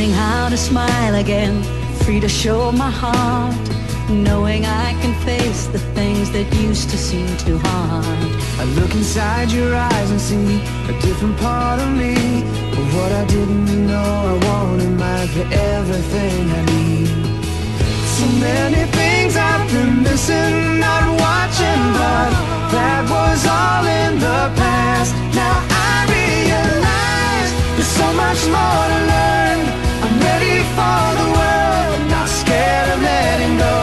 how to smile again, free to show my heart, knowing I can face the things that used to seem too hard. I look inside your eyes and see a different part of me. But what I didn't know I wanted might be everything I need. So many things I've been missing, not watching, but that was all in the past. Now I realize there's so much more to learn. For the world, not scared of letting go.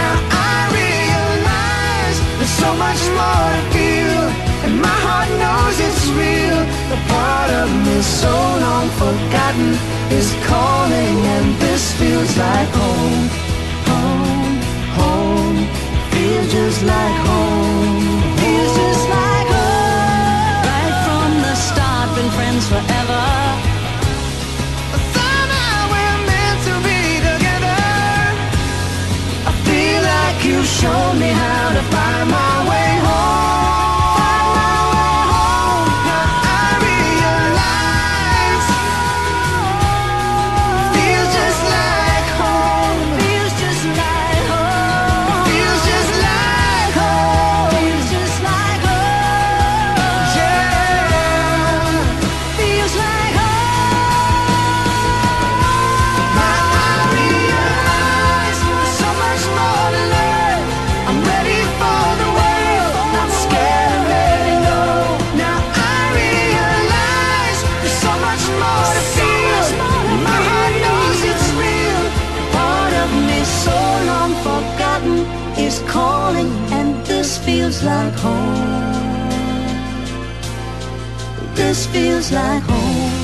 Now I realize there's so much more to feel, and my heart knows it's real. The part of me so long forgotten is calling, and this feels like home, home, home. Feels just like home. Showed me how to find my calling, and this feels like home. This feels like home.